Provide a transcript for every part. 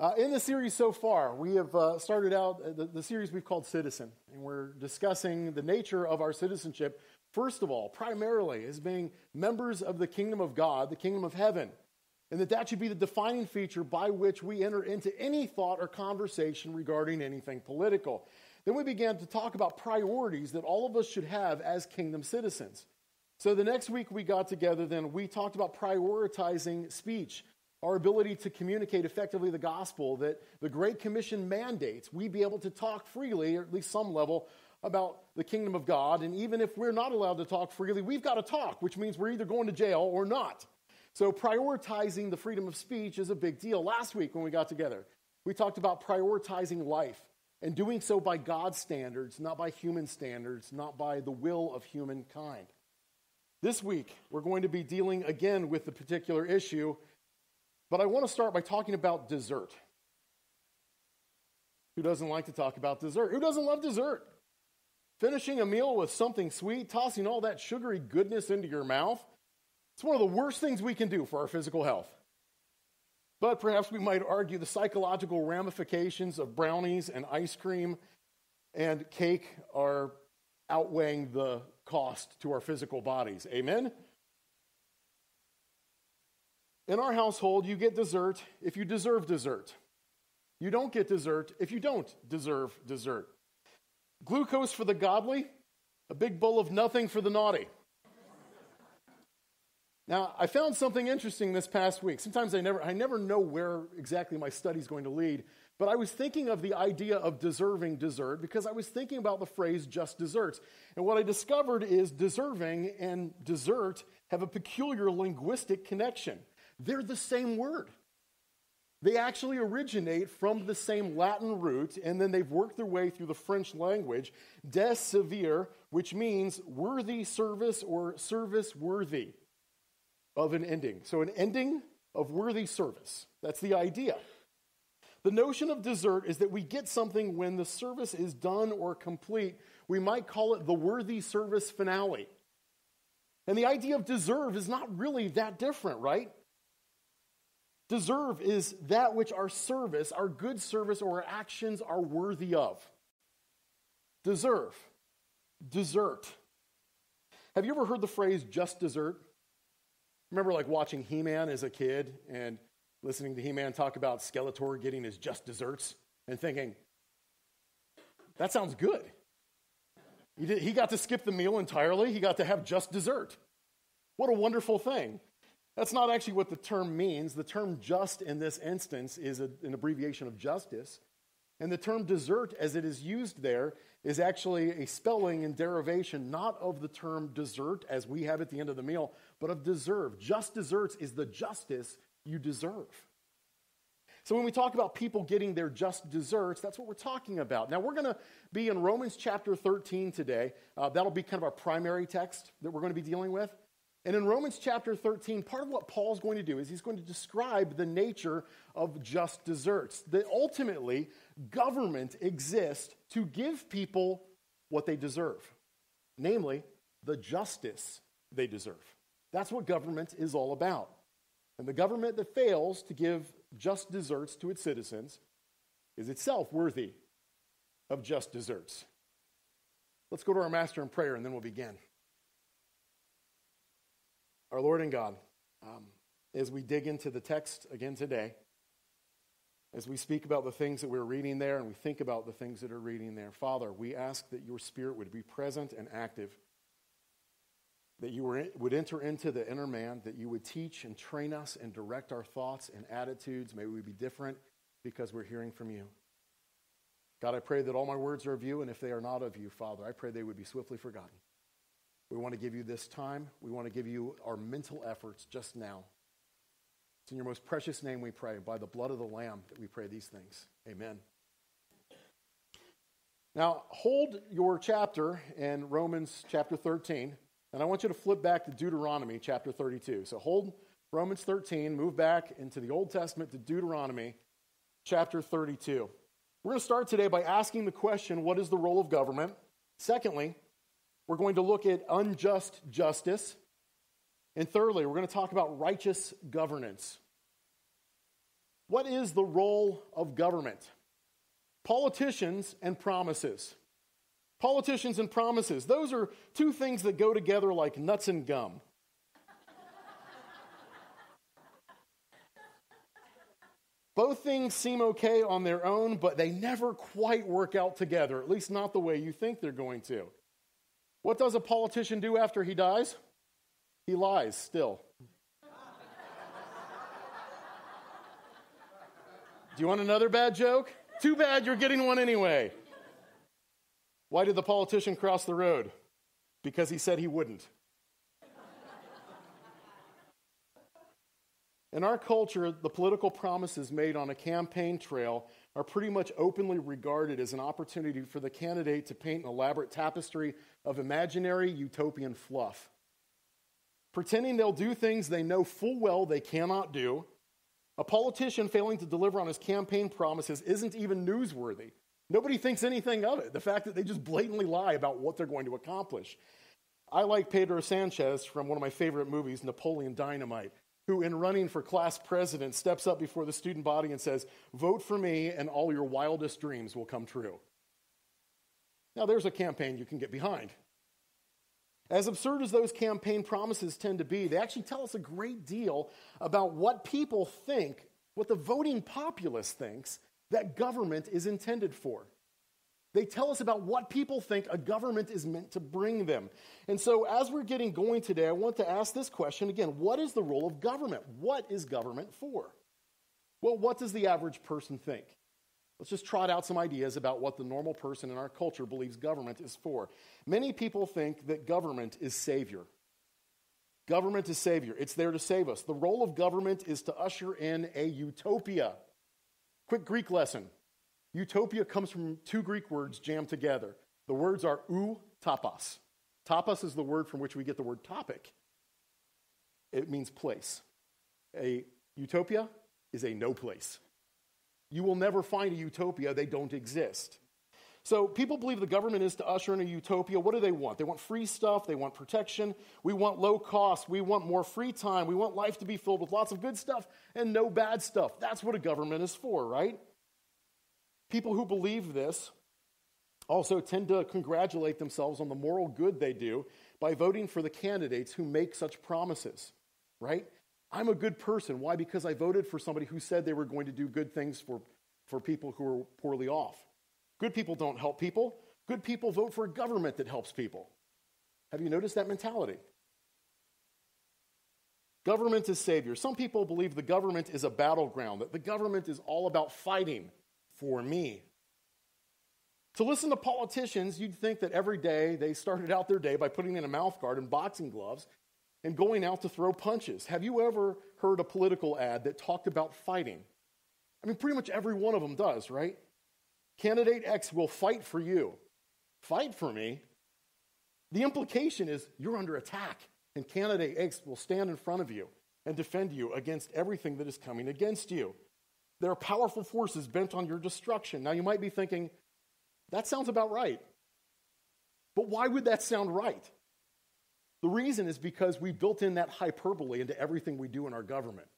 Uh, in the series so far, we have uh, started out uh, the, the, series we've called Citizen, and we're discussing the nature of our citizenship, first of all, primarily as being members of the kingdom of God, the kingdom of heaven, and that that should be the defining feature by which we enter into any thought or conversation regarding anything political. Then we began to talk about priorities that all of us should have as kingdom citizens. So the next week we got together, then we talked about prioritizing speech our ability to communicate effectively the gospel that the Great Commission mandates we be able to talk freely, or at least some level, about the kingdom of God. And even if we're not allowed to talk freely, we've got to talk, which means we're either going to jail or not. So prioritizing the freedom of speech is a big deal. Last week when we got together, we talked about prioritizing life and doing so by God's standards, not by human standards, not by the will of humankind. This week, we're going to be dealing again with the particular issue but I want to start by talking about dessert. Who doesn't like to talk about dessert? Who doesn't love dessert? Finishing a meal with something sweet, tossing all that sugary goodness into your mouth, it's one of the worst things we can do for our physical health. But perhaps we might argue the psychological ramifications of brownies and ice cream and cake are outweighing the cost to our physical bodies. Amen? In our household, you get dessert if you deserve dessert. You don't get dessert if you don't deserve dessert. Glucose for the godly, a big bowl of nothing for the naughty. Now, I found something interesting this past week. Sometimes I never, I never know where exactly my study is going to lead, but I was thinking of the idea of deserving dessert because I was thinking about the phrase just desserts. And what I discovered is deserving and dessert have a peculiar linguistic connection. They're the same word. They actually originate from the same Latin root, and then they've worked their way through the French language, des servir, which means worthy service or service worthy of an ending. So, an ending of worthy service. That's the idea. The notion of dessert is that we get something when the service is done or complete. We might call it the worthy service finale. And the idea of deserve is not really that different, right? Deserve is that which our service, our good service, or our actions are worthy of. Deserve. Dessert. Have you ever heard the phrase just dessert? Remember, like watching He Man as a kid and listening to He Man talk about Skeletor getting his just desserts and thinking, that sounds good. He, did, he got to skip the meal entirely, he got to have just dessert. What a wonderful thing. That's not actually what the term means. The term just in this instance is a, an abbreviation of justice. And the term dessert, as it is used there, is actually a spelling and derivation not of the term dessert as we have at the end of the meal, but of deserve. Just desserts is the justice you deserve. So when we talk about people getting their just desserts, that's what we're talking about. Now we're going to be in Romans chapter 13 today. Uh, that'll be kind of our primary text that we're going to be dealing with. And in Romans chapter 13, part of what Paul's going to do is he's going to describe the nature of just desserts. That ultimately, government exists to give people what they deserve, namely, the justice they deserve. That's what government is all about. And the government that fails to give just desserts to its citizens is itself worthy of just desserts. Let's go to our master in prayer and then we'll begin our Lord and God, um, as we dig into the text again today, as we speak about the things that we're reading there and we think about the things that are reading there, Father, we ask that your Spirit would be present and active, that you were, would enter into the inner man, that you would teach and train us and direct our thoughts and attitudes. May we be different because we're hearing from you. God, I pray that all my words are of you, and if they are not of you, Father, I pray they would be swiftly forgotten. We want to give you this time. We want to give you our mental efforts just now. It's in your most precious name we pray, by the blood of the Lamb that we pray these things. Amen. Now, hold your chapter in Romans chapter 13, and I want you to flip back to Deuteronomy chapter 32. So hold Romans 13, move back into the Old Testament to Deuteronomy chapter 32. We're going to start today by asking the question what is the role of government? Secondly, we're going to look at unjust justice. And thirdly, we're going to talk about righteous governance. What is the role of government? Politicians and promises. Politicians and promises. Those are two things that go together like nuts and gum. Both things seem okay on their own, but they never quite work out together, at least not the way you think they're going to. What does a politician do after he dies? He lies still. do you want another bad joke? Too bad you're getting one anyway. Why did the politician cross the road? Because he said he wouldn't. In our culture, the political promises made on a campaign trail are pretty much openly regarded as an opportunity for the candidate to paint an elaborate tapestry of imaginary utopian fluff. Pretending they'll do things they know full well they cannot do. A politician failing to deliver on his campaign promises isn't even newsworthy. Nobody thinks anything of it. The fact that they just blatantly lie about what they're going to accomplish. I like Pedro Sanchez from one of my favorite movies, Napoleon Dynamite, who, in running for class president, steps up before the student body and says, Vote for me, and all your wildest dreams will come true. Now, there's a campaign you can get behind. As absurd as those campaign promises tend to be, they actually tell us a great deal about what people think, what the voting populace thinks that government is intended for. They tell us about what people think a government is meant to bring them. And so, as we're getting going today, I want to ask this question again What is the role of government? What is government for? Well, what does the average person think? Let's just trot out some ideas about what the normal person in our culture believes government is for. Many people think that government is savior. Government is savior. It's there to save us. The role of government is to usher in a utopia. Quick Greek lesson. Utopia comes from two Greek words jammed together. The words are ou topos. Topos is the word from which we get the word topic. It means place. A utopia is a no place. You will never find a utopia, they don't exist. So people believe the government is to usher in a utopia. What do they want? They want free stuff, they want protection, we want low cost, we want more free time, we want life to be filled with lots of good stuff and no bad stuff. That's what a government is for, right? People who believe this also tend to congratulate themselves on the moral good they do by voting for the candidates who make such promises, right? I'm a good person. Why? Because I voted for somebody who said they were going to do good things for, for people who are poorly off. Good people don't help people. Good people vote for a government that helps people. Have you noticed that mentality? Government is savior. Some people believe the government is a battleground, that the government is all about fighting for me. To listen to politicians, you'd think that every day they started out their day by putting in a mouth guard and boxing gloves and going out to throw punches. Have you ever heard a political ad that talked about fighting? I mean, pretty much every one of them does, right? Candidate X will fight for you. Fight for me? The implication is you're under attack, and candidate X will stand in front of you and defend you against everything that is coming against you. There are powerful forces bent on your destruction. Now, you might be thinking, that sounds about right. But why would that sound right? The reason is because we built in that hyperbole into everything we do in our government.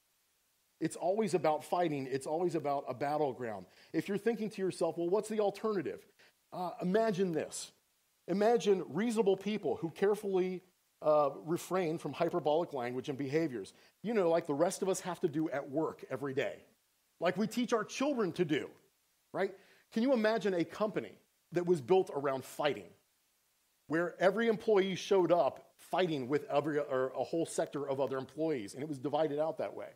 It's always about fighting, it's always about a battleground. If you're thinking to yourself, well, what's the alternative? Uh, imagine this. Imagine reasonable people who carefully uh, refrain from hyperbolic language and behaviors. You know, like the rest of us have to do at work every day like we teach our children to do, right? Can you imagine a company that was built around fighting, where every employee showed up fighting with every, or a whole sector of other employees, and it was divided out that way?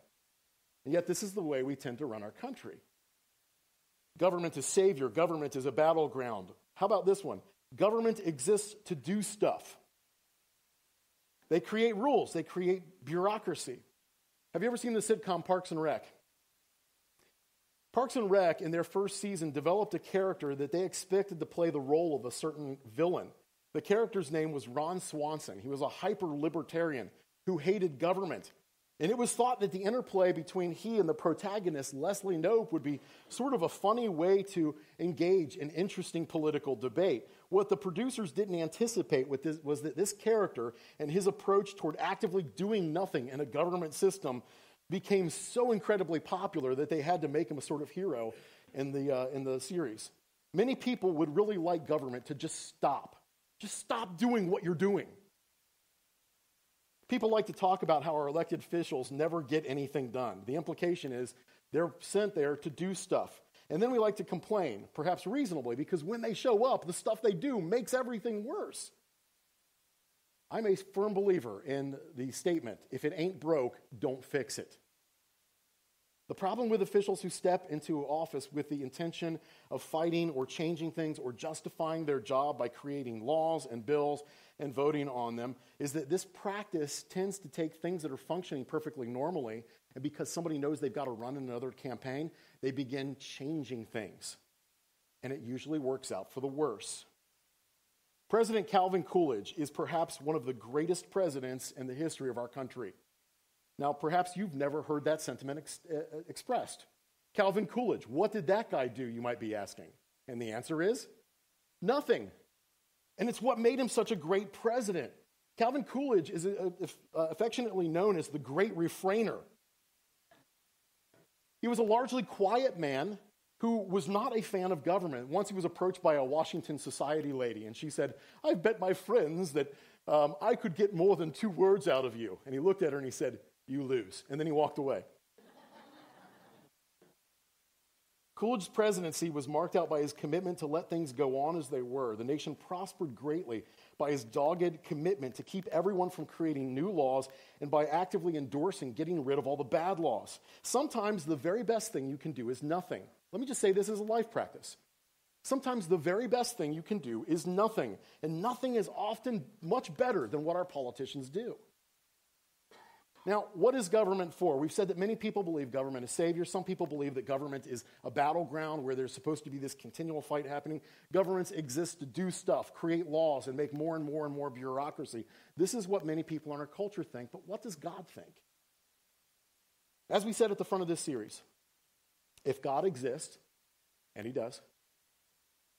And yet, this is the way we tend to run our country. Government is savior, government is a battleground. How about this one? Government exists to do stuff. They create rules, they create bureaucracy. Have you ever seen the sitcom Parks and Rec? Parks and Rec, in their first season, developed a character that they expected to play the role of a certain villain. The character's name was Ron Swanson. He was a hyper libertarian who hated government. And it was thought that the interplay between he and the protagonist, Leslie Knope, would be sort of a funny way to engage in interesting political debate. What the producers didn't anticipate this, was that this character and his approach toward actively doing nothing in a government system became so incredibly popular that they had to make him a sort of hero in the, uh, in the series. Many people would really like government to just stop. Just stop doing what you're doing. People like to talk about how our elected officials never get anything done. The implication is they're sent there to do stuff. And then we like to complain, perhaps reasonably, because when they show up, the stuff they do makes everything worse. I'm a firm believer in the statement if it ain't broke, don't fix it. The problem with officials who step into office with the intention of fighting or changing things or justifying their job by creating laws and bills and voting on them is that this practice tends to take things that are functioning perfectly normally, and because somebody knows they've got to run in another campaign, they begin changing things. And it usually works out for the worse. President Calvin Coolidge is perhaps one of the greatest presidents in the history of our country. Now, perhaps you've never heard that sentiment ex- uh, uh, expressed. Calvin Coolidge, what did that guy do, you might be asking? And the answer is nothing. And it's what made him such a great president. Calvin Coolidge is uh, affectionately known as the great refrainer. He was a largely quiet man who was not a fan of government. Once he was approached by a Washington society lady, and she said, I bet my friends that um, I could get more than two words out of you. And he looked at her and he said, You lose. And then he walked away. Coolidge's presidency was marked out by his commitment to let things go on as they were. The nation prospered greatly by his dogged commitment to keep everyone from creating new laws and by actively endorsing getting rid of all the bad laws. Sometimes the very best thing you can do is nothing. Let me just say this as a life practice. Sometimes the very best thing you can do is nothing, and nothing is often much better than what our politicians do. Now, what is government for? We've said that many people believe government is savior. Some people believe that government is a battleground where there's supposed to be this continual fight happening. Governments exist to do stuff, create laws, and make more and more and more bureaucracy. This is what many people in our culture think, but what does God think? As we said at the front of this series, if God exists, and He does,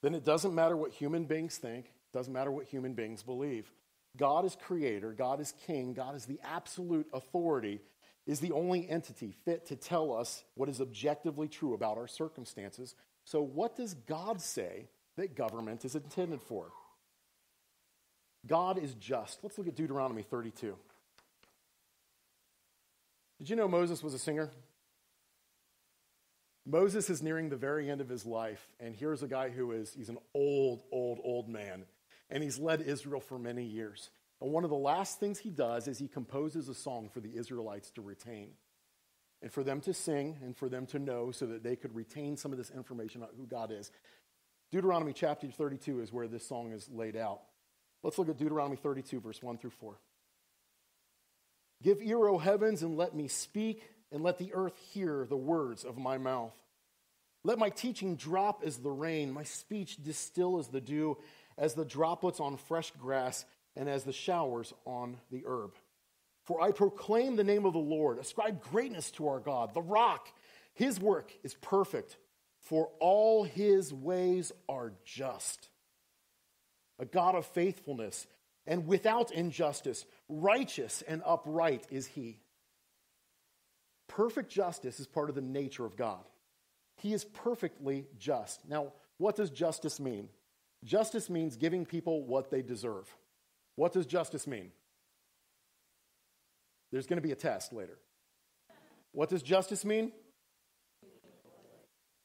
then it doesn't matter what human beings think, doesn't matter what human beings believe. God is creator, God is king, God is the absolute authority, is the only entity fit to tell us what is objectively true about our circumstances. So, what does God say that government is intended for? God is just. Let's look at Deuteronomy 32. Did you know Moses was a singer? Moses is nearing the very end of his life, and here's a guy who is, he's an old, old, old man and he's led Israel for many years. And one of the last things he does is he composes a song for the Israelites to retain and for them to sing and for them to know so that they could retain some of this information about who God is. Deuteronomy chapter 32 is where this song is laid out. Let's look at Deuteronomy 32, verse 1 through 4. Give ear, O heavens, and let me speak, and let the earth hear the words of my mouth. Let my teaching drop as the rain, my speech distill as the dew, as the droplets on fresh grass, and as the showers on the herb. For I proclaim the name of the Lord, ascribe greatness to our God, the rock. His work is perfect, for all his ways are just. A God of faithfulness and without injustice, righteous and upright is he. Perfect justice is part of the nature of God. He is perfectly just. Now, what does justice mean? Justice means giving people what they deserve. What does justice mean? There's going to be a test later. What does justice mean?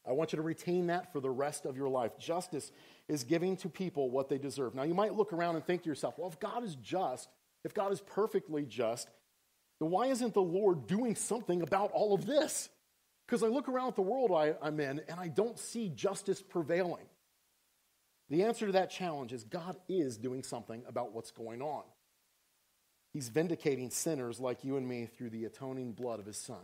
I want you to retain that for the rest of your life. Justice is giving to people what they deserve. Now, you might look around and think to yourself, well, if God is just, if God is perfectly just, then why isn't the Lord doing something about all of this? Because I look around at the world I, am in and I don't see justice prevailing. The answer to that challenge is God is doing something about what's going on. He's vindicating sinners like you and me through the atoning blood of his Son.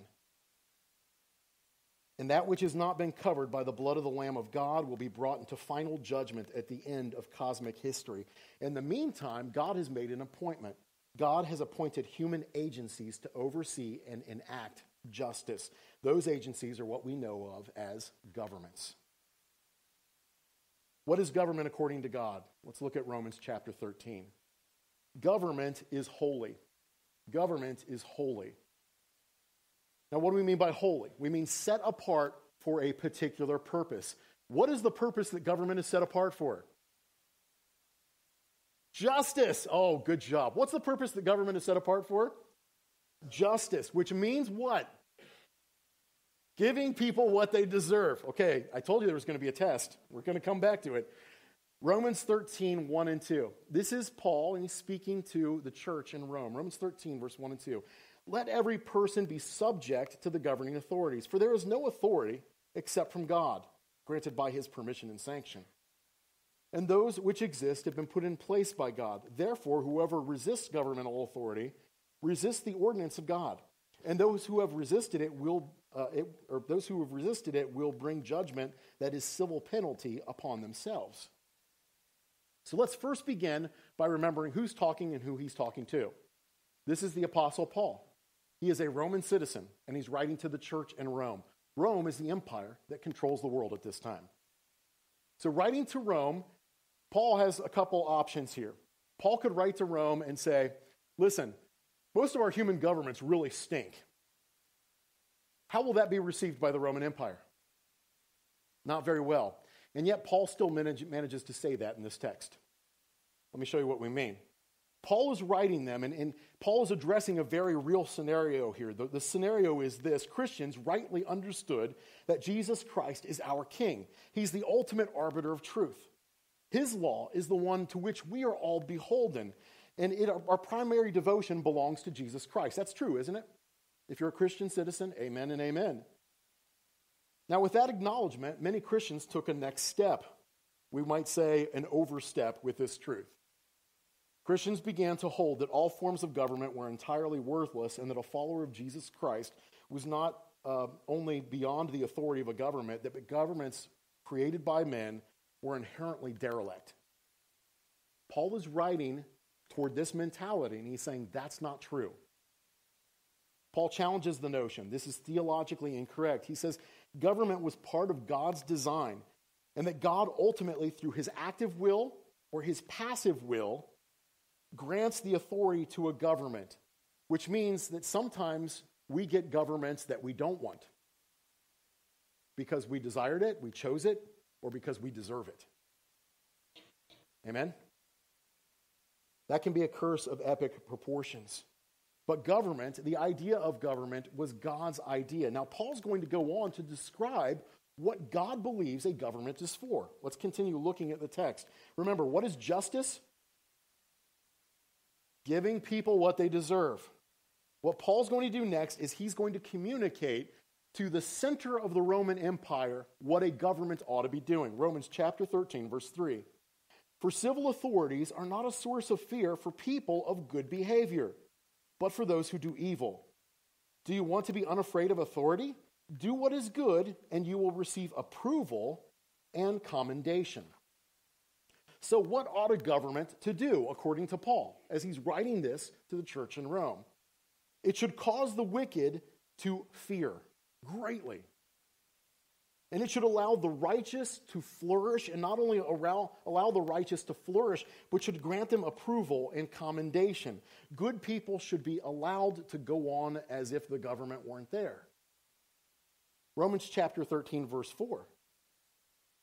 And that which has not been covered by the blood of the Lamb of God will be brought into final judgment at the end of cosmic history. In the meantime, God has made an appointment. God has appointed human agencies to oversee and enact justice. Those agencies are what we know of as governments. What is government according to God? Let's look at Romans chapter 13. Government is holy. Government is holy. Now, what do we mean by holy? We mean set apart for a particular purpose. What is the purpose that government is set apart for? Justice. Oh, good job. What's the purpose that government is set apart for? Justice, which means what? Giving people what they deserve. Okay, I told you there was going to be a test. We're going to come back to it. Romans 13, 1 and 2. This is Paul, and he's speaking to the church in Rome. Romans 13, verse 1 and 2. Let every person be subject to the governing authorities, for there is no authority except from God, granted by his permission and sanction. And those which exist have been put in place by God. Therefore, whoever resists governmental authority resists the ordinance of God. And those who have resisted it will, uh, it, or those who have resisted it will bring judgment that is civil penalty upon themselves. So let's first begin by remembering who's talking and who he's talking to. This is the Apostle Paul. He is a Roman citizen, and he's writing to the church in Rome. Rome is the empire that controls the world at this time. So, writing to Rome, Paul has a couple options here. Paul could write to Rome and say, Listen, most of our human governments really stink. How will that be received by the Roman Empire? Not very well. And yet, Paul still manage, manages to say that in this text. Let me show you what we mean. Paul is writing them, and, and Paul is addressing a very real scenario here. The, the scenario is this Christians rightly understood that Jesus Christ is our King, He's the ultimate arbiter of truth. His law is the one to which we are all beholden, and it, our primary devotion belongs to Jesus Christ. That's true, isn't it? If you're a Christian citizen, amen and amen. Now, with that acknowledgement, many Christians took a next step. We might say an overstep with this truth. Christians began to hold that all forms of government were entirely worthless and that a follower of Jesus Christ was not uh, only beyond the authority of a government, that governments created by men were inherently derelict. Paul is writing toward this mentality, and he's saying that's not true. Paul challenges the notion. This is theologically incorrect. He says government was part of God's design, and that God ultimately, through his active will or his passive will, grants the authority to a government, which means that sometimes we get governments that we don't want because we desired it, we chose it, or because we deserve it. Amen? That can be a curse of epic proportions. But government, the idea of government, was God's idea. Now, Paul's going to go on to describe what God believes a government is for. Let's continue looking at the text. Remember, what is justice? Giving people what they deserve. What Paul's going to do next is he's going to communicate to the center of the Roman Empire what a government ought to be doing. Romans chapter 13, verse 3. For civil authorities are not a source of fear for people of good behavior, but for those who do evil. Do you want to be unafraid of authority? Do what is good, and you will receive approval and commendation. So, what ought a government to do, according to Paul, as he's writing this to the church in Rome? It should cause the wicked to fear greatly. And it should allow the righteous to flourish, and not only allow, allow the righteous to flourish, but should grant them approval and commendation. Good people should be allowed to go on as if the government weren't there. Romans chapter 13, verse 4.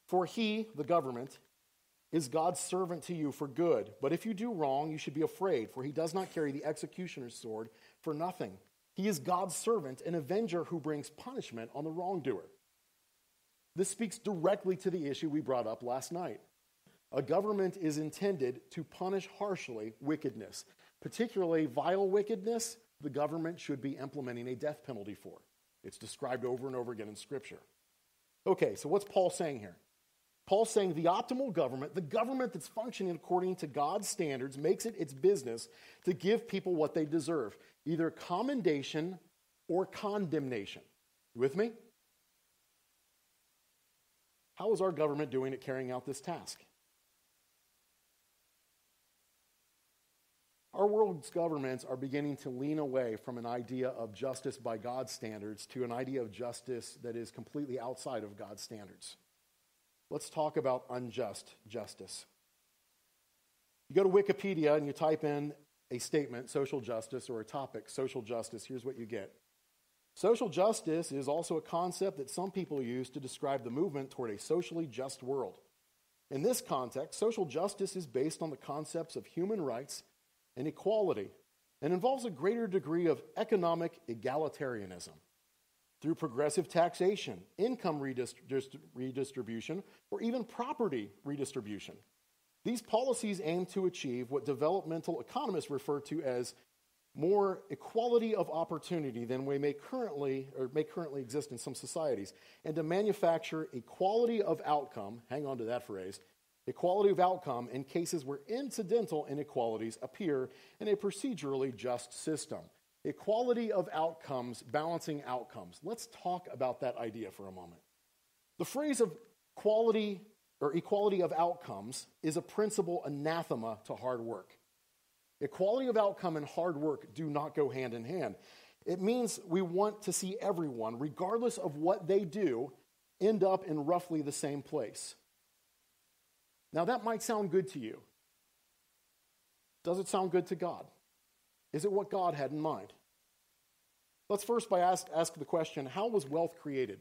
For he, the government, is God's servant to you for good. But if you do wrong, you should be afraid, for he does not carry the executioner's sword for nothing. He is God's servant, an avenger who brings punishment on the wrongdoer. This speaks directly to the issue we brought up last night. A government is intended to punish harshly wickedness, particularly vile wickedness, the government should be implementing a death penalty for. It's described over and over again in Scripture. Okay, so what's Paul saying here? Paul's saying the optimal government, the government that's functioning according to God's standards, makes it its business to give people what they deserve either commendation or condemnation. You with me? How is our government doing at carrying out this task? Our world's governments are beginning to lean away from an idea of justice by God's standards to an idea of justice that is completely outside of God's standards. Let's talk about unjust justice. You go to Wikipedia and you type in a statement, social justice, or a topic, social justice, here's what you get Social justice is also a concept that some people use to describe the movement toward a socially just world. In this context, social justice is based on the concepts of human rights and equality and involves a greater degree of economic egalitarianism through progressive taxation, income redist- redistribution, or even property redistribution. These policies aim to achieve what developmental economists refer to as more equality of opportunity than we may currently or may currently exist in some societies and to manufacture equality of outcome hang on to that phrase equality of outcome in cases where incidental inequalities appear in a procedurally just system equality of outcomes balancing outcomes let's talk about that idea for a moment the phrase of quality or equality of outcomes is a principle anathema to hard work Equality of outcome and hard work do not go hand in hand. It means we want to see everyone, regardless of what they do, end up in roughly the same place. Now, that might sound good to you. Does it sound good to God? Is it what God had in mind? Let's first by ask, ask the question how was wealth created?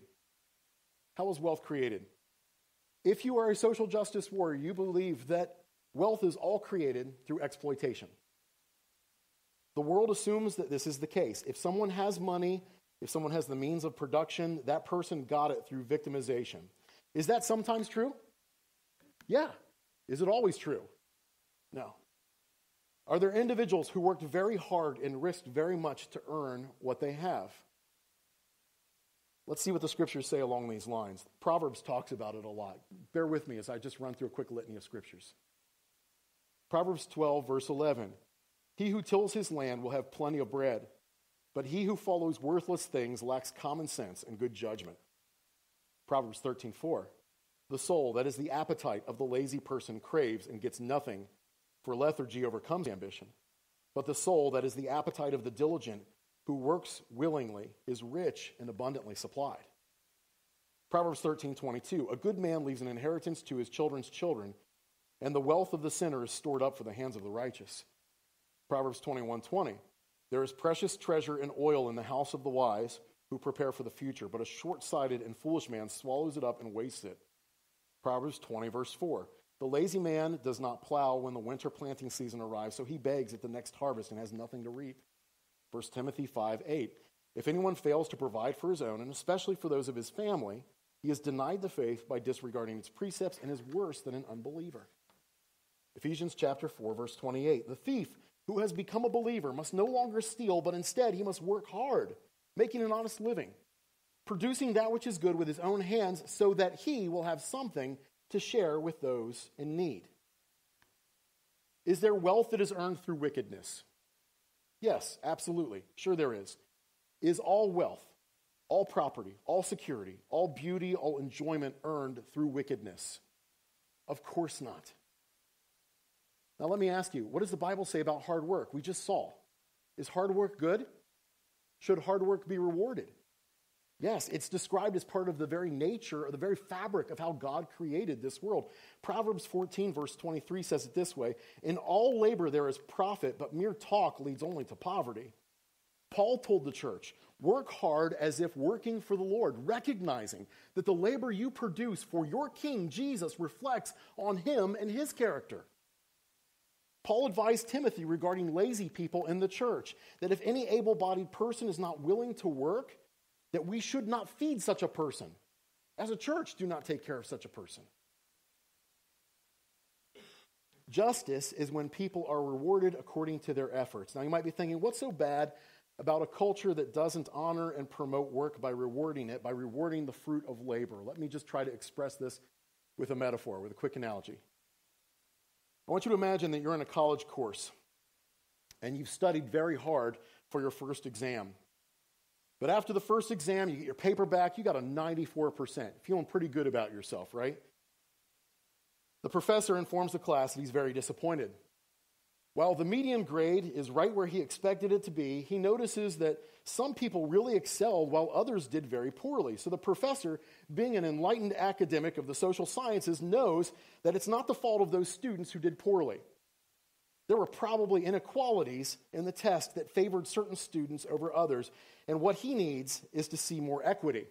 How was wealth created? If you are a social justice warrior, you believe that wealth is all created through exploitation. The world assumes that this is the case. If someone has money, if someone has the means of production, that person got it through victimization. Is that sometimes true? Yeah. Is it always true? No. Are there individuals who worked very hard and risked very much to earn what they have? Let's see what the scriptures say along these lines. Proverbs talks about it a lot. Bear with me as I just run through a quick litany of scriptures. Proverbs 12, verse 11. He who tills his land will have plenty of bread, but he who follows worthless things lacks common sense and good judgment. Proverbs 13:4. The soul, that is the appetite of the lazy person, craves and gets nothing, for lethargy overcomes ambition. But the soul, that is the appetite of the diligent, who works willingly, is rich and abundantly supplied. Proverbs 13:22. A good man leaves an inheritance to his children's children, and the wealth of the sinner is stored up for the hands of the righteous. Proverbs 21 20. There is precious treasure and oil in the house of the wise who prepare for the future, but a short sighted and foolish man swallows it up and wastes it. Proverbs 20, verse 4. The lazy man does not plow when the winter planting season arrives, so he begs at the next harvest and has nothing to reap. 1 Timothy 5, 8. If anyone fails to provide for his own, and especially for those of his family, he has denied the faith by disregarding its precepts and is worse than an unbeliever. Ephesians chapter 4, verse 28. The thief who has become a believer must no longer steal, but instead he must work hard, making an honest living, producing that which is good with his own hands, so that he will have something to share with those in need. Is there wealth that is earned through wickedness? Yes, absolutely. Sure, there is. Is all wealth, all property, all security, all beauty, all enjoyment earned through wickedness? Of course not. Now, let me ask you what does the Bible say about hard work? We just saw. Is hard work good? Should hard work be rewarded? Yes, it's described as part of the very nature or the very fabric of how God created this world. Proverbs 14, verse 23 says it this way In all labor there is profit, but mere talk leads only to poverty. Paul told the church, Work hard as if working for the Lord, recognizing that the labor you produce for your King, Jesus, reflects on him and his character. Paul advised Timothy regarding lazy people in the church that if any able bodied person is not willing to work, that we should not feed such a person. As a church, do not take care of such a person. Justice is when people are rewarded according to their efforts. Now, you might be thinking, what's so bad about a culture that doesn't honor and promote work by rewarding it, by rewarding the fruit of labor? Let me just try to express this with a metaphor, with a quick analogy. I want you to imagine that you're in a college course and you've studied very hard for your first exam. But after the first exam, you get your paper back, you got a 94%, feeling pretty good about yourself, right? The professor informs the class that he's very disappointed. While the median grade is right where he expected it to be, he notices that some people really excelled while others did very poorly. So the professor, being an enlightened academic of the social sciences, knows that it's not the fault of those students who did poorly. There were probably inequalities in the test that favored certain students over others, and what he needs is to see more equity.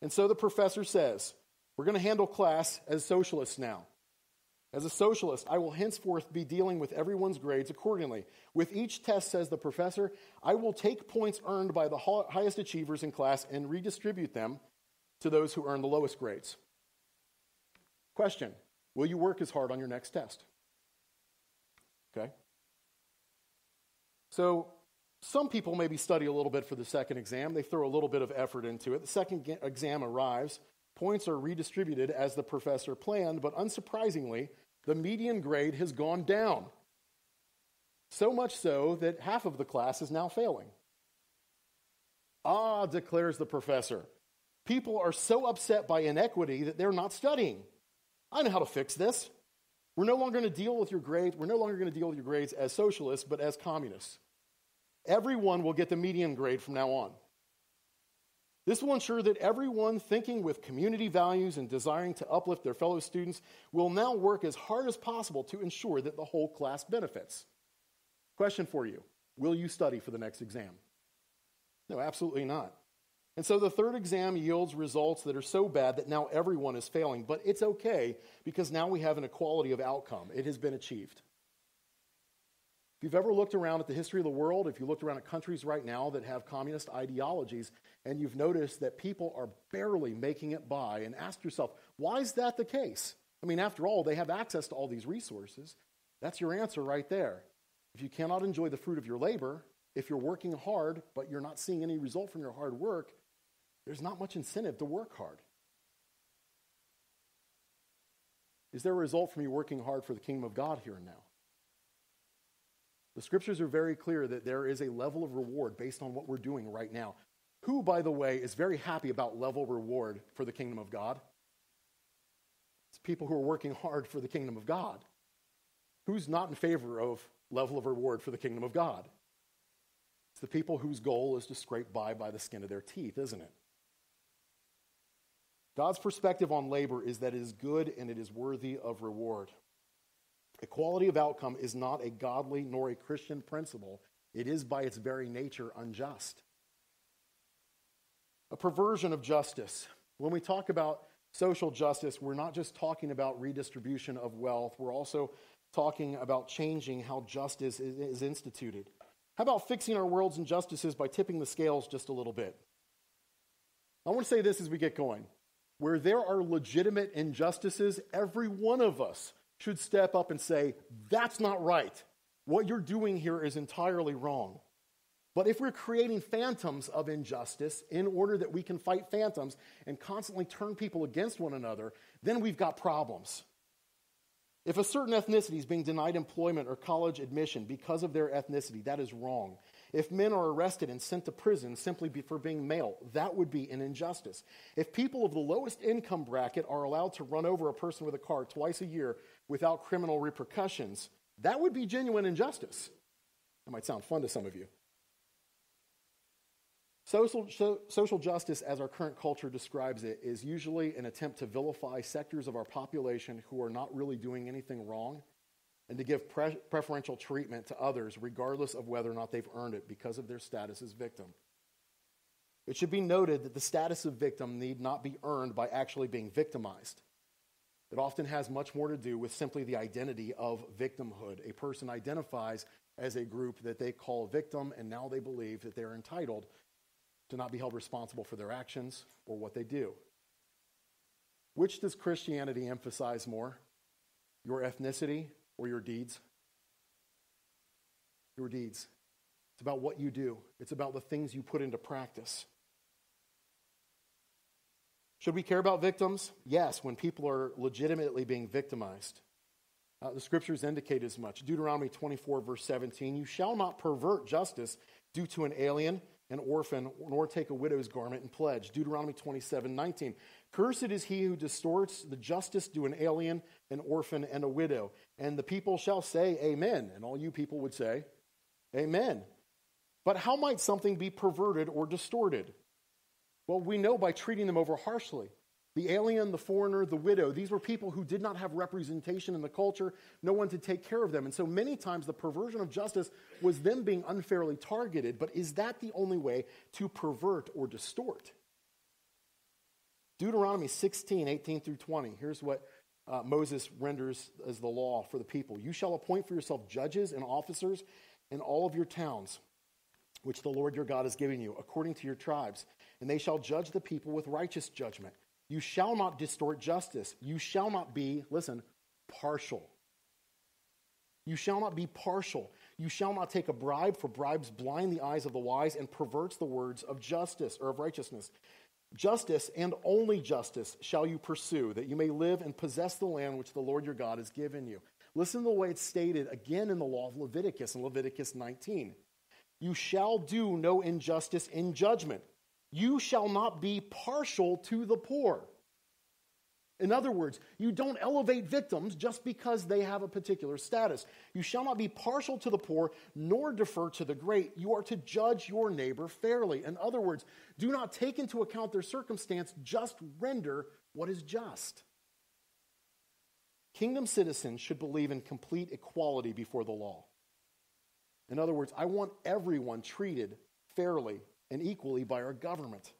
And so the professor says, We're going to handle class as socialists now. As a socialist, I will henceforth be dealing with everyone's grades accordingly. With each test, says the professor, I will take points earned by the highest achievers in class and redistribute them to those who earn the lowest grades. Question Will you work as hard on your next test? Okay. So, some people maybe study a little bit for the second exam. They throw a little bit of effort into it. The second exam arrives. Points are redistributed as the professor planned, but unsurprisingly, the median grade has gone down. So much so that half of the class is now failing. Ah, declares the professor. People are so upset by inequity that they're not studying. I know how to fix this. We're no longer going to deal with your grades. We're no longer going to deal with your grades as socialists, but as communists. Everyone will get the median grade from now on. This will ensure that everyone thinking with community values and desiring to uplift their fellow students will now work as hard as possible to ensure that the whole class benefits. Question for you Will you study for the next exam? No, absolutely not. And so the third exam yields results that are so bad that now everyone is failing. But it's okay because now we have an equality of outcome. It has been achieved. If you've ever looked around at the history of the world, if you looked around at countries right now that have communist ideologies, and you've noticed that people are barely making it by, and ask yourself, why is that the case? I mean, after all, they have access to all these resources. That's your answer right there. If you cannot enjoy the fruit of your labor, if you're working hard, but you're not seeing any result from your hard work, there's not much incentive to work hard. Is there a result from you working hard for the kingdom of God here and now? The scriptures are very clear that there is a level of reward based on what we're doing right now. Who, by the way, is very happy about level reward for the kingdom of God? It's people who are working hard for the kingdom of God. Who's not in favor of level of reward for the kingdom of God? It's the people whose goal is to scrape by by the skin of their teeth, isn't it? God's perspective on labor is that it is good and it is worthy of reward. Equality of outcome is not a godly nor a Christian principle. It is by its very nature unjust. A perversion of justice. When we talk about social justice, we're not just talking about redistribution of wealth, we're also talking about changing how justice is, instituted. How about fixing our world's injustices by tipping the scales just a little bit? I want to say this as we get going. Where there are legitimate injustices, every one of us should step up and say, That's not right. What you're doing here is entirely wrong. But if we're creating phantoms of injustice in order that we can fight phantoms and constantly turn people against one another, then we've got problems. If a certain ethnicity is being denied employment or college admission because of their ethnicity, that is wrong. If men are arrested and sent to prison simply for being male, that would be an injustice. If people of the lowest income bracket are allowed to run over a person with a car twice a year without criminal repercussions, that would be genuine injustice. That might sound fun to some of you. Social, social justice, as our current culture describes it, is usually an attempt to vilify sectors of our population who are not really doing anything wrong and to give pre- preferential treatment to others, regardless of whether or not they've earned it because of their status as victim. It should be noted that the status of victim need not be earned by actually being victimized. It often has much more to do with simply the identity of victimhood. A person identifies as a group that they call victim, and now they believe that they're entitled to not be held responsible for their actions or what they do. Which does Christianity emphasize more? Your ethnicity or your deeds? Your deeds. It's about what you do, it's about the things you put into practice. Should we care about victims? Yes, when people are legitimately being victimized. Uh, the scriptures indicate as much. Deuteronomy 24, verse 17 You shall not pervert justice due to an alien, an orphan, nor take a widow's garment in pledge. Deuteronomy 27, 19. Cursed is he who distorts the justice due an alien, an orphan, and a widow. And the people shall say, Amen. And all you people would say, Amen. But how might something be perverted or distorted? Well, we know by treating them over harshly. The alien, the foreigner, the widow, these were people who did not have representation in the culture, no one to take care of them. And so many times the perversion of justice was them being unfairly targeted. But is that the only way to pervert or distort? Deuteronomy 16, 18 through 20. Here's what uh, Moses renders as the law for the people You shall appoint for yourself judges and officers in all of your towns, which the Lord your God is giving you, according to your tribes, and they shall judge the people with righteous judgment. You shall not distort justice. You shall not be, listen, partial. You shall not be partial. You shall not take a bribe, for bribes blind the eyes of the wise and perverts the words of justice or of righteousness. Justice and only justice shall you pursue, that you may live and possess the land which the Lord your God has given you. Listen to the way it's stated again in the law of Leviticus, in Leviticus 19. You shall do no injustice in judgment. You shall not be partial to the poor. In other words, you don't elevate victims just because they have a particular status. You shall not be partial to the poor, nor defer to the great. You are to judge your neighbor fairly. In other words, do not take into account their circumstance, just render what is just. Kingdom citizens should believe in complete equality before the law. In other words, I want everyone treated fairly and equally by our government.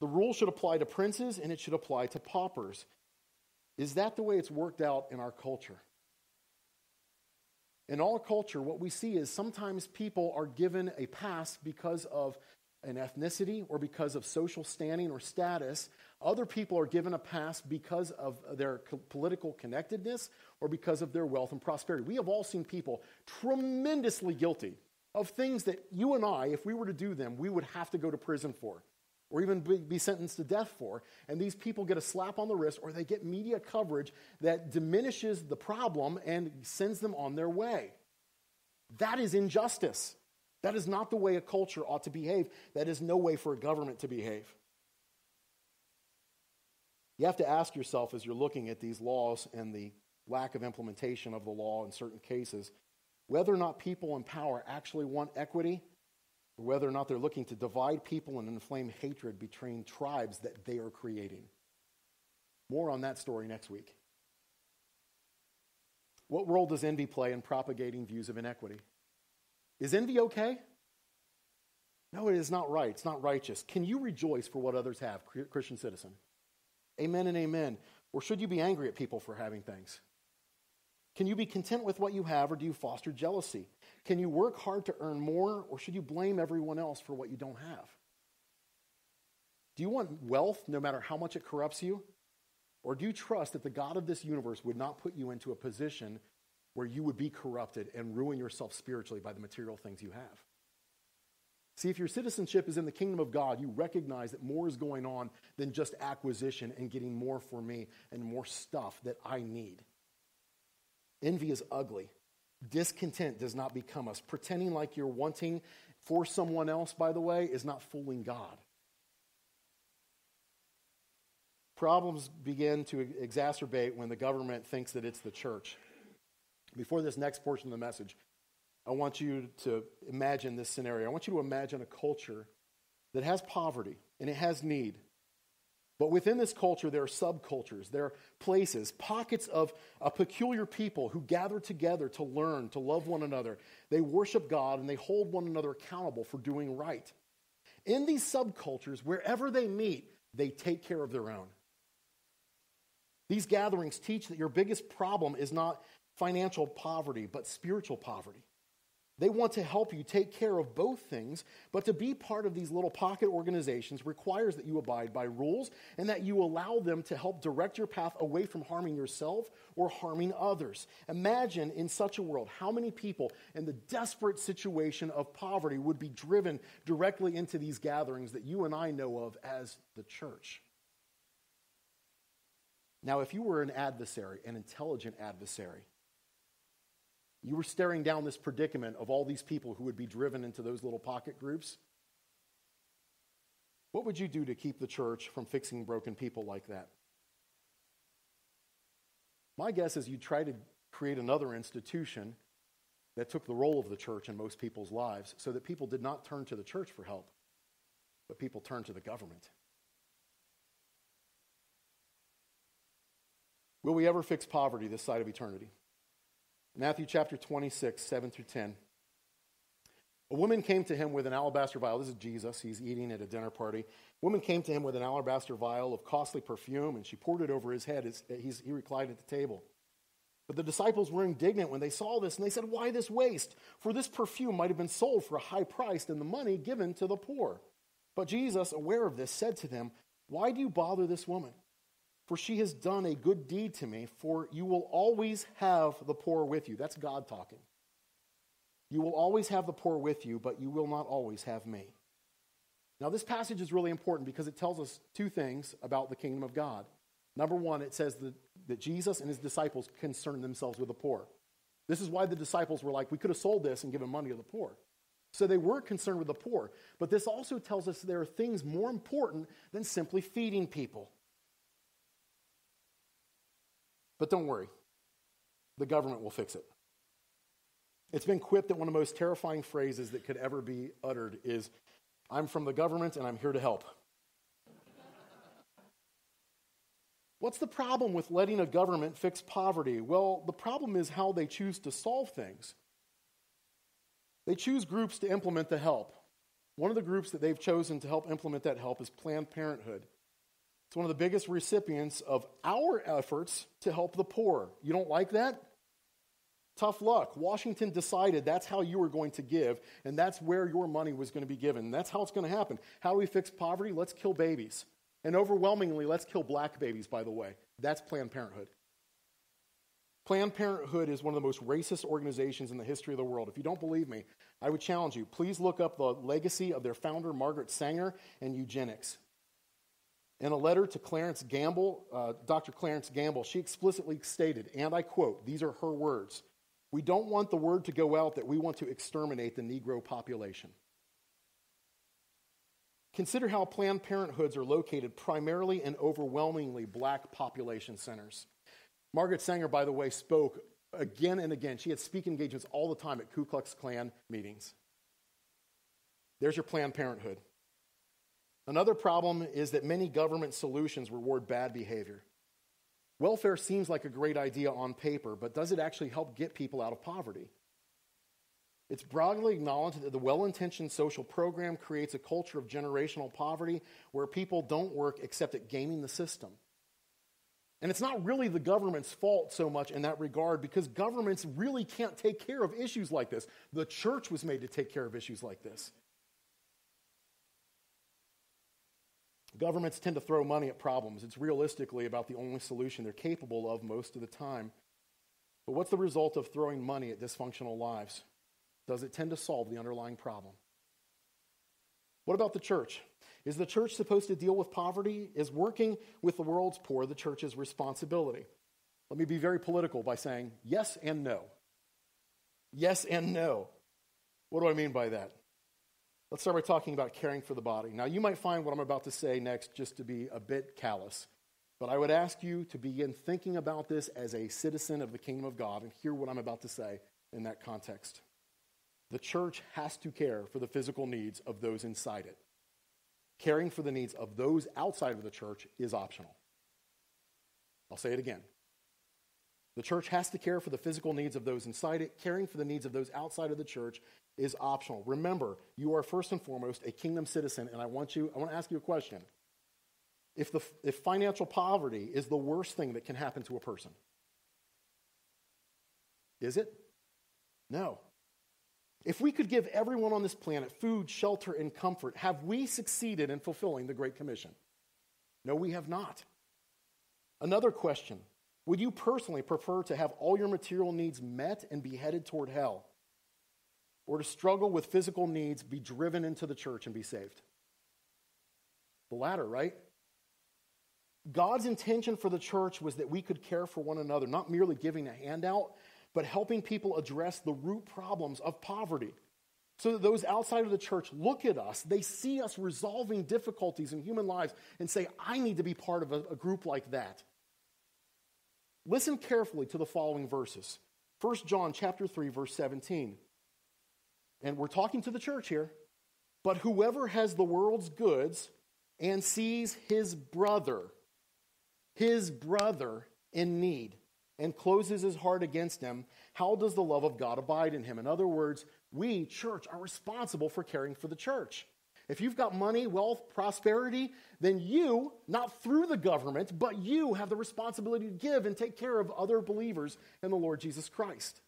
The rule should apply to princes and it should apply to paupers. Is that the way it's worked out in our culture? In our culture, what we see is sometimes people are given a pass because of an ethnicity or because of social standing or status. Other people are given a pass because of their political connectedness or because of their wealth and prosperity. We have all seen people tremendously guilty of things that you and I, if we were to do them, we would have to go to prison for or even be sentenced to death for. And these people get a slap on the wrist or they get media coverage that diminishes the problem and sends them on their way. That is injustice. That is not the way a culture ought to behave. That is no way for a government to behave. You have to ask yourself as you're looking at these laws and the lack of implementation of the law in certain cases whether or not people in power actually want equity whether or not they're looking to divide people and inflame hatred between tribes that they are creating. More on that story next week. What role does envy play in propagating views of inequity? Is envy okay? No, it is not right. It's not righteous. Can you rejoice for what others have, Christian citizen? Amen and amen. Or should you be angry at people for having things? Can you be content with what you have, or do you foster jealousy? Can you work hard to earn more, or should you blame everyone else for what you don't have? Do you want wealth no matter how much it corrupts you? Or do you trust that the God of this universe would not put you into a position where you would be corrupted and ruin yourself spiritually by the material things you have? See, if your citizenship is in the kingdom of God, you recognize that more is going on than just acquisition and getting more for me and more stuff that I need. Envy is ugly. Discontent does not become us. Pretending like you're wanting for someone else, by the way, is not fooling God. Problems begin to exacerbate when the government thinks that it's the church. Before this next portion of the message, I want you to imagine this scenario. I want you to imagine a culture that has poverty and it has need. But within this culture, there are subcultures, there are places, pockets of a peculiar people who gather together to learn, to love one another. They worship God and they hold one another accountable for doing right. In these subcultures, wherever they meet, they take care of their own. These gatherings teach that your biggest problem is not financial poverty, but spiritual poverty. They want to help you take care of both things, but to be part of these little pocket organizations requires that you abide by rules and that you allow them to help direct your path away from harming yourself or harming others. Imagine in such a world how many people in the desperate situation of poverty would be driven directly into these gatherings that you and I know of as the church. Now, if you were an adversary, an intelligent adversary, you were staring down this predicament of all these people who would be driven into those little pocket groups, what would you do to keep the church from fixing broken people like that? My guess is you'd try to create another institution that took the role of the church in most people's lives so that people did not turn to the church for help, but people turned to the government. Will we ever fix poverty this side of eternity? Matthew chapter 26, 7 through 10. A woman came to him with an alabaster vial. This is Jesus. He's eating at a dinner party. A woman came to him with an alabaster vial of costly perfume, and she poured it over his head as he reclined at the table. But the disciples were indignant when they saw this, and they said, Why this waste? For this perfume might have been sold for a high price and the money given to the poor. But Jesus, aware of this, said to them, Why do you bother this woman? For she has done a good deed to me, for you will always have the poor with you. That's God talking. You will always have the poor with you, but you will not always have me. Now, this passage is really important because it tells us two things about the kingdom of God. Number one, it says that, that Jesus and his disciples concern themselves with the poor. This is why the disciples were like, we could have sold this and given money to the poor. So they were concerned with the poor. But this also tells us there are things more important than simply feeding people. But don't worry, the government will fix it. It's been quipped that one of the most terrifying phrases that could ever be uttered is, I'm from the government and I'm here to help. What's the problem with letting a government fix poverty? Well, the problem is how they choose to solve things. They choose groups to implement the help. One of the groups that they've chosen to help implement that help is Planned Parenthood. It's one of the biggest recipients of our efforts to help the poor. You don't like that? Tough luck. Washington decided that's how you were going to give, and that's where your money was going to be given. That's how it's going to happen. How do we fix poverty? Let's kill babies. And overwhelmingly, let's kill black babies, by the way. That's Planned Parenthood. Planned Parenthood is one of the most racist organizations in the history of the world. If you don't believe me, I would challenge you. Please look up the legacy of their founder, Margaret Sanger, and eugenics. In a letter to Clarence Gamble, uh, Dr. Clarence Gamble, she explicitly stated, and I quote, these are her words We don't want the word to go out that we want to exterminate the Negro population. Consider how Planned Parenthoods are located primarily in overwhelmingly black population centers. Margaret Sanger, by the way, spoke again and again. She had speaking engagements all the time at Ku Klux Klan meetings. There's your Planned Parenthood. Another problem is that many government solutions reward bad behavior. Welfare seems like a great idea on paper, but does it actually help get people out of poverty? It's broadly acknowledged that the well intentioned social program creates a culture of generational poverty where people don't work except at gaming the system. And it's not really the government's fault so much in that regard because governments really can't take care of issues like this. The church was made to take care of issues like this. Governments tend to throw money at problems. It's realistically about the only solution they're capable of most of the time. But what's the result of throwing money at dysfunctional lives? Does it tend to solve the underlying problem? What about the church? Is the church supposed to deal with poverty? Is working with the world's poor the church's responsibility? Let me be very political by saying yes and no. Yes and no. What do I mean by that? Let's start by talking about caring for the body. Now, you might find what I'm about to say next just to be a bit callous, but I would ask you to begin thinking about this as a citizen of the kingdom of God and hear what I'm about to say in that context. The church has to care for the physical needs of those inside it. Caring for the needs of those outside of the church is optional. I'll say it again. The church has to care for the physical needs of those inside it. Caring for the needs of those outside of the church is optional. Remember, you are first and foremost a kingdom citizen, and I want you, I want to ask you a question. If, the, if financial poverty is the worst thing that can happen to a person, is it? No. If we could give everyone on this planet food, shelter, and comfort, have we succeeded in fulfilling the Great Commission? No, we have not. Another question Would you personally prefer to have all your material needs met and be headed toward hell? Or to struggle with physical needs, be driven into the church, and be saved? The latter, right? God's intention for the church was that we could care for one another, not merely giving a handout, but helping people address the root problems of poverty. So that those outside of the church look at us, they see us resolving difficulties in human lives and say, I need to be part of a, a group like that. Listen carefully to the following verses. 1 John chapter 3 verse 17. And we're talking to the church here. But whoever has the world's goods and sees his brother, his brother in need and closes his heart against him, how does the love of God abide in him? In other words, we, church, are responsible for caring for the church. If you've got money, wealth, prosperity, then you, not through the government, but you have the responsibility to give and take care of other believers in the Lord Jesus Christ.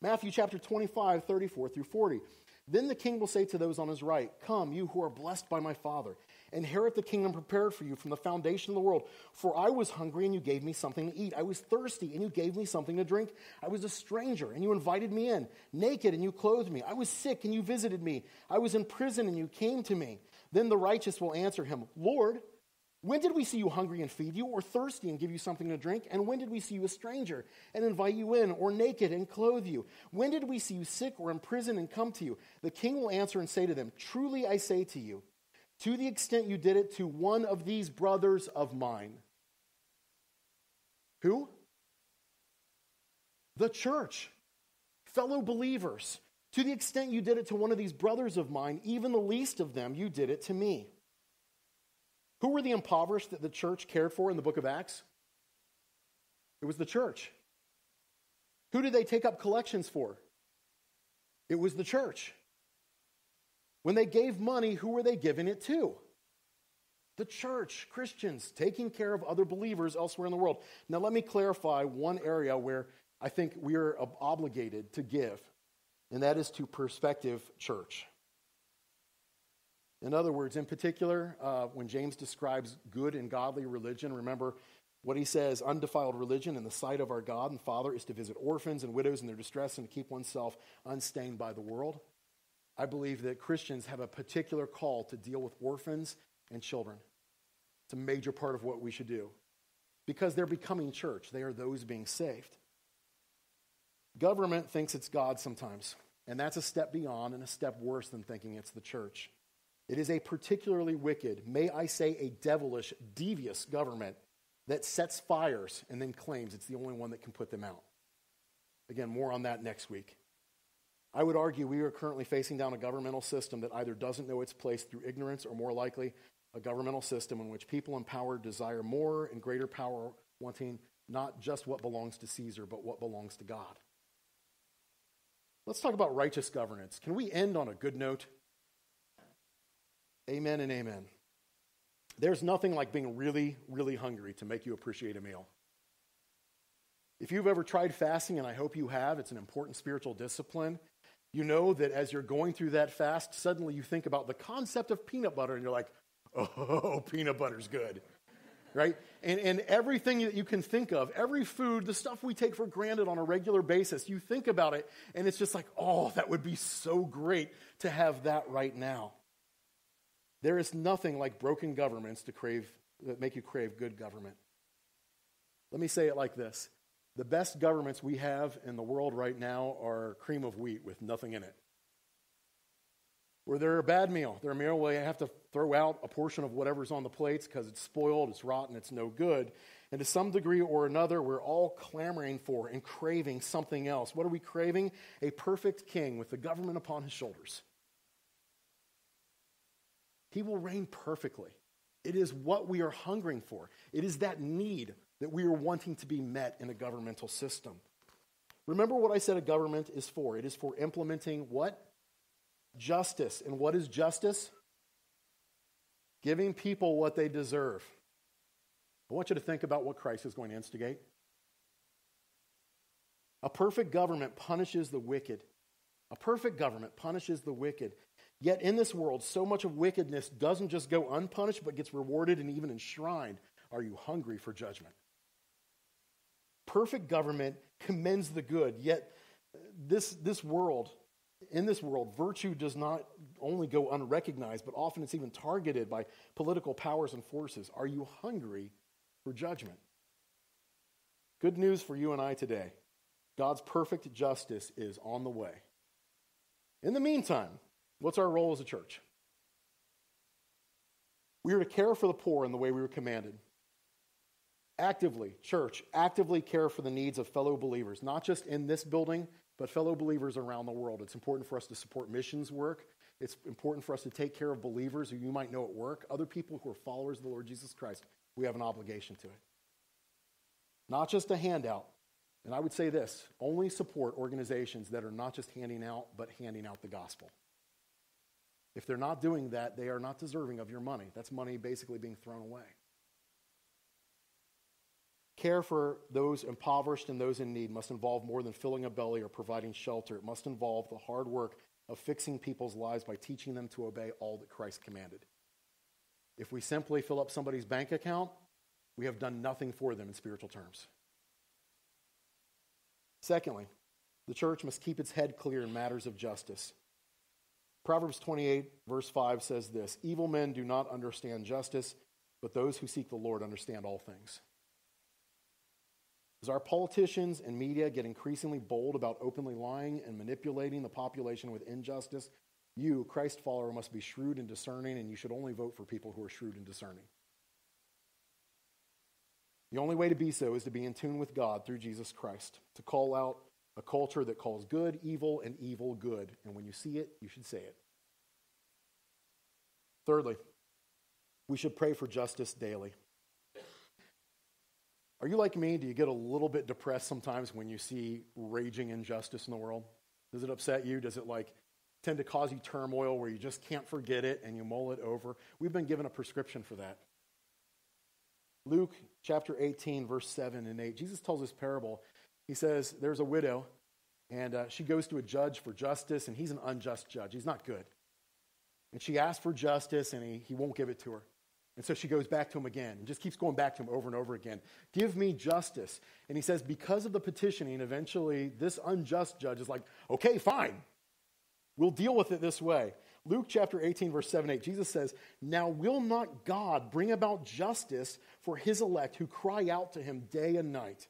Matthew chapter 25, 34 through 40. Then the king will say to those on his right, Come, you who are blessed by my Father, inherit the kingdom prepared for you from the foundation of the world. For I was hungry, and you gave me something to eat. I was thirsty, and you gave me something to drink. I was a stranger, and you invited me in. Naked, and you clothed me. I was sick, and you visited me. I was in prison, and you came to me. Then the righteous will answer him, Lord, when did we see you hungry and feed you, or thirsty and give you something to drink? And when did we see you a stranger and invite you in, or naked and clothe you? When did we see you sick or in prison and come to you? The king will answer and say to them, Truly I say to you, to the extent you did it to one of these brothers of mine. Who? The church, fellow believers. To the extent you did it to one of these brothers of mine, even the least of them, you did it to me. Who were the impoverished that the church cared for in the book of Acts? It was the church. Who did they take up collections for? It was the church. When they gave money, who were they giving it to? The church, Christians, taking care of other believers elsewhere in the world. Now, let me clarify one area where I think we are obligated to give, and that is to Perspective Church. In other words, in particular, uh, when James describes good and godly religion, remember what he says undefiled religion in the sight of our God and Father is to visit orphans and widows in their distress and to keep oneself unstained by the world. I believe that Christians have a particular call to deal with orphans and children. It's a major part of what we should do because they're becoming church, they are those being saved. Government thinks it's God sometimes, and that's a step beyond and a step worse than thinking it's the church. It is a particularly wicked, may I say, a devilish, devious government that sets fires and then claims it's the only one that can put them out. Again, more on that next week. I would argue we are currently facing down a governmental system that either doesn't know its place through ignorance or more likely a governmental system in which people in power desire more and greater power, wanting not just what belongs to Caesar, but what belongs to God. Let's talk about righteous governance. Can we end on a good note? Amen and amen. There's nothing like being really, really hungry to make you appreciate a meal. If you've ever tried fasting, and I hope you have, it's an important spiritual discipline. You know that as you're going through that fast, suddenly you think about the concept of peanut butter, and you're like, oh, peanut butter's good. Right? And, and everything that you can think of, every food, the stuff we take for granted on a regular basis, you think about it, and it's just like, oh, that would be so great to have that right now. There is nothing like broken governments to crave, that make you crave good government. Let me say it like this The best governments we have in the world right now are cream of wheat with nothing in it. Where they're a bad meal. They're a meal where you have to throw out a portion of whatever's on the plates because it's spoiled, it's rotten, it's no good. And to some degree or another, we're all clamoring for and craving something else. What are we craving? A perfect king with the government upon his shoulders. He will reign perfectly. It is what we are hungering for. It is that need that we are wanting to be met in a governmental system. Remember what I said a government is for. It is for implementing what? Justice. And what is justice? Giving people what they deserve. I want you to think about what Christ is going to instigate. A perfect government punishes the wicked. A perfect government punishes the wicked. Yet in this world, so much of wickedness doesn't just go unpunished, but gets rewarded and even enshrined. Are you hungry for judgment? Perfect government commends the good, yet this, this world, in this world, virtue does not only go unrecognized, but often it's even targeted by political powers and forces. Are you hungry for judgment? Good news for you and I today God's perfect justice is on the way. In the meantime, What's our role as a church? We are to care for the poor in the way we were commanded. Actively, church, actively care for the needs of fellow believers, not just in this building, but fellow believers around the world. It's important for us to support missions work. It's important for us to take care of believers who you might know at work, other people who are followers of the Lord Jesus Christ. We have an obligation to it. not just a handout. And I would say this only support organizations that are not just handing out, but handing out the gospel. If they're not doing that, they are not deserving of your money. That's money basically being thrown away. Care for those impoverished and those in need must involve more than filling a belly or providing shelter. It must involve the hard work of fixing people's lives by teaching them to obey all that Christ commanded. If we simply fill up somebody's bank account, we have done nothing for them in spiritual terms. Secondly, the church must keep its head clear in matters of justice. Proverbs 28, verse 5 says this Evil men do not understand justice, but those who seek the Lord understand all things. As our politicians and media get increasingly bold about openly lying and manipulating the population with injustice, you, Christ follower, must be shrewd and discerning, and you should only vote for people who are shrewd and discerning. The only way to be so is to be in tune with God through Jesus Christ, to call out a culture that calls good evil and evil good. And when you see it, you should say it. Thirdly, we should pray for justice daily. Are you like me? Do you get a little bit depressed sometimes when you see raging injustice in the world? Does it upset you? Does it like tend to cause you turmoil where you just can't forget it and you mull it over? We've been given a prescription for that. Luke chapter 18, verse 7 and 8, Jesus tells this parable. He says, There's a widow, and uh, she goes to a judge for justice, and he's an unjust judge. He's not good. And she asks for justice, and he, he won't give it to her. And so she goes back to him again and just keeps going back to him over and over again. Give me justice. And he says, because of the petitioning, eventually this unjust judge is like, okay, fine. We'll deal with it this way. Luke chapter 18, verse 7 8, Jesus says, Now will not God bring about justice for his elect who cry out to him day and night?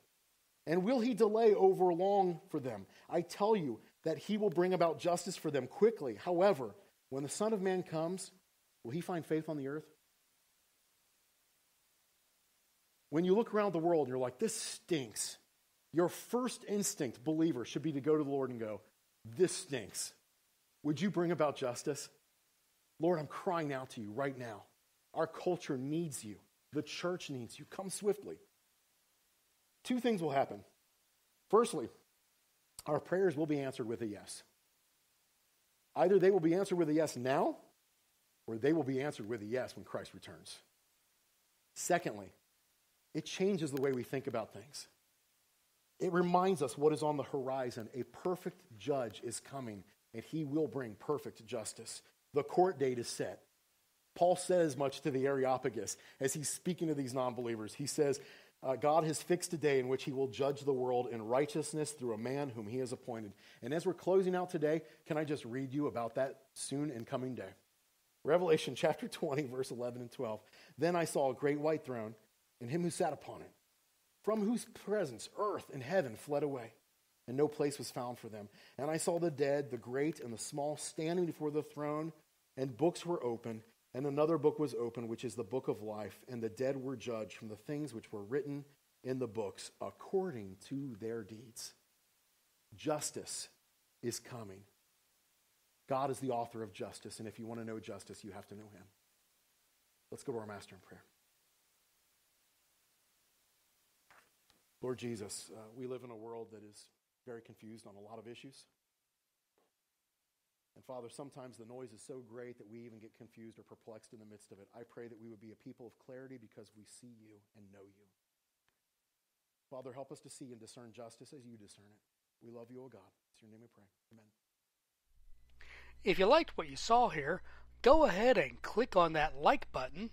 And will he delay over long for them? I tell you that he will bring about justice for them quickly. However, when the Son of Man comes, will he find faith on the earth? When you look around the world and you're like, this stinks, your first instinct, believer, should be to go to the Lord and go, this stinks. Would you bring about justice? Lord, I'm crying out to you right now. Our culture needs you. The church needs you. Come swiftly. Two things will happen. Firstly, our prayers will be answered with a yes. Either they will be answered with a yes now, or they will be answered with a yes when Christ returns. Secondly, it changes the way we think about things. It reminds us what is on the horizon. A perfect judge is coming and he will bring perfect justice. The court date is set. Paul says much to the Areopagus as he's speaking to these non believers. He says, uh, God has fixed a day in which he will judge the world in righteousness through a man whom he has appointed. And as we're closing out today, can I just read you about that soon and coming day? Revelation chapter 20, verse 11 and 12. Then I saw a great white throne and him who sat upon it, from whose presence earth and heaven fled away and no place was found for them. And I saw the dead, the great and the small, standing before the throne, and books were open, and another book was open, which is the book of life, and the dead were judged from the things which were written in the books according to their deeds. Justice is coming. God is the author of justice, and if you want to know justice, you have to know him. Let's go to our master in prayer. Lord Jesus, uh, we live in a world that is very confused on a lot of issues. And Father, sometimes the noise is so great that we even get confused or perplexed in the midst of it. I pray that we would be a people of clarity because we see you and know you. Father, help us to see and discern justice as you discern it. We love you, O God. It's your name we pray. Amen. If you liked what you saw here, go ahead and click on that like button.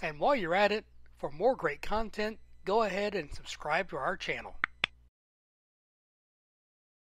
And while you're at it, for more great content, go ahead and subscribe to our channel.